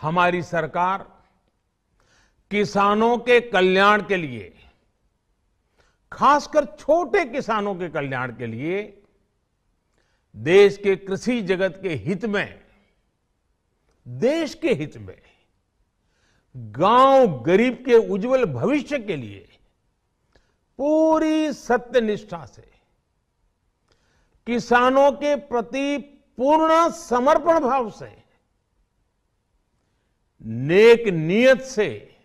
हमारी सरकार किसानों के कल्याण के लिए, खासकर छोटे किसानों के कल्याण के लिए, देश के कृषि जगत के हित में, देश के हित में, गाँव गरीब के उज्जवल भविष्य के लिए पूरी सत्यनिष्ठा से किसानों के प्रति पूर्ण समर्पण भाव से नेक नियत से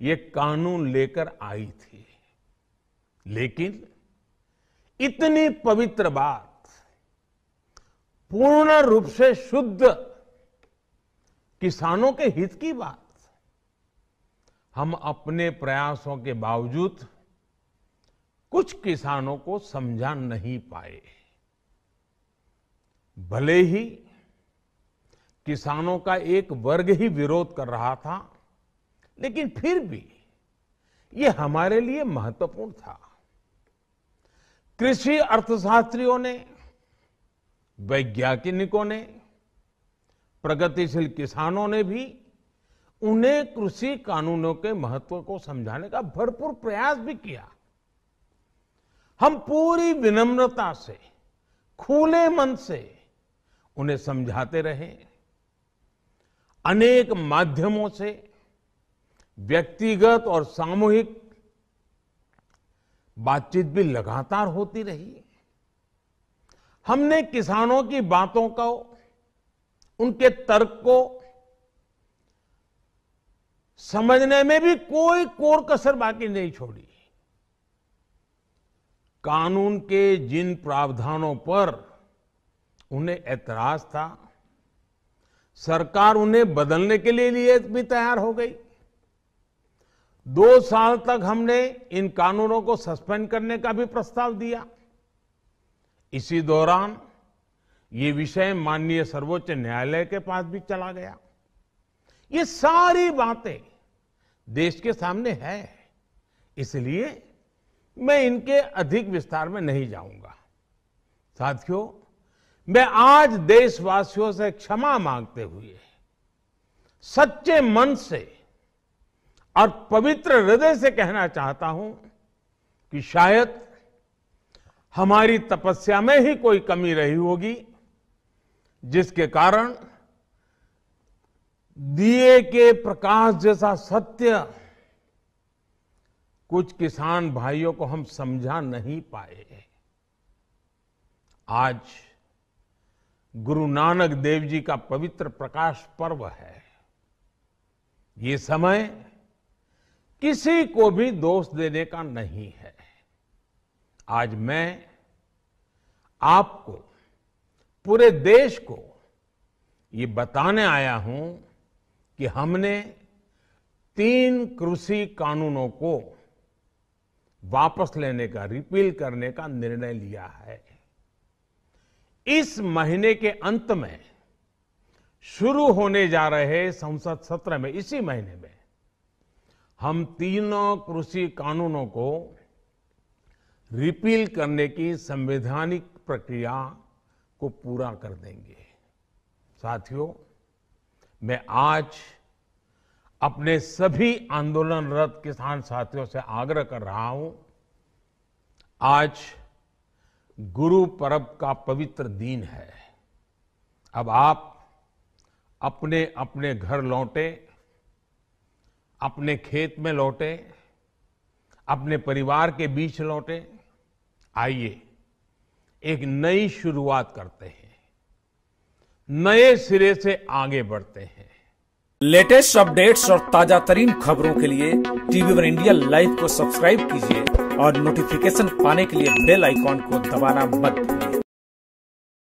ये कानून लेकर आई थी। लेकिन इतनी पवित्र बात, पूर्ण रूप से शुद्ध किसानों के हित की बात, हम अपने प्रयासों के बावजूद कुछ किसानों को समझा नहीं पाए। भले ही किसानों का एक वर्ग ही विरोध कर रहा था, लेकिन फिर भी ये हमारे लिए महत्वपूर्ण था। कृषि अर्थशास्त्रियों ने, वैज्ञानिकों ने, प्रगतिशील किसानों ने भी उन्हें कृषि कानूनों के महत्व को समझाने का भरपूर प्रयास भी किया। हम पूरी विनम्रता से, खुले मन से उन्हें समझाते रहे। अनेक माध्यमों से व्यक्तिगत और सामूहिक बातचीत भी लगातार होती रही। हमने किसानों की बातों को, उनके तर्क को समझने में भी कोई कोर कसर बाकी नहीं छोड़ी। कानून के जिन प्रावधानों पर उन्हें ऐतराज था सरकार उन्हें बदलने के लिए लिए भी तैयार हो गई। दो साल तक हमने इन कानूनों को सस्पेंड करने का भी प्रस्ताव दिया। इसी दौरान ये विषय माननीय सर्वोच्च न्यायालय के पास भी चला गया। ये सारी बातें देश के सामने है, इसलिए मैं इनके अधिक विस्तार में नहीं जाऊँगा। साथियों मैं आज देशवासियों से क्षमा मांगते हुए सच्चे मन से और पवित्र हृदय से कहना चाहता हूँ कि शायद हमारी तपस्या में ही कोई कमी रही होगी, जिसके कारण दिए के प्रकाश जैसा सत्य कुछ किसान भाइयों को हम समझा नहीं पाए। आज गुरु नानक देव जी का पवित्र प्रकाश पर्व है। ये समय किसी को भी दोष देने का नहीं है। आज मैं आपको, पूरे देश को ये बताने आया हूँ कि हमने तीन कृषि कानूनों को वापस लेने का, रिपील करने का निर्णय लिया है। इस महीने के अंत में शुरू होने जा रहे संसद सत्र में, इसी महीने में, हम तीनों कृषि कानूनों को रिपील करने की संवैधानिक प्रक्रिया को पूरा कर देंगे। साथियों, मैं आज अपने सभी आंदोलनरत किसान साथियों से आग्रह कर रहा हूँ, आज गुरु पर्व का पवित्र दिन है। अब आप अपने अपने घर लौटे, अपने खेत में लौटे, अपने परिवार के बीच लौटे, आइए, एक नई शुरुआत करते हैं। नए सिरे से आगे बढ़ते हैं। लेटेस्ट अपडेट्स और ताज़ा तरीन खबरों के लिए टीवी वन इंडिया लाइव को सब्सक्राइब कीजिए। और नोटिफिकेशन पाने के लिए बेल आइकॉन को दबाना मत। भूलिए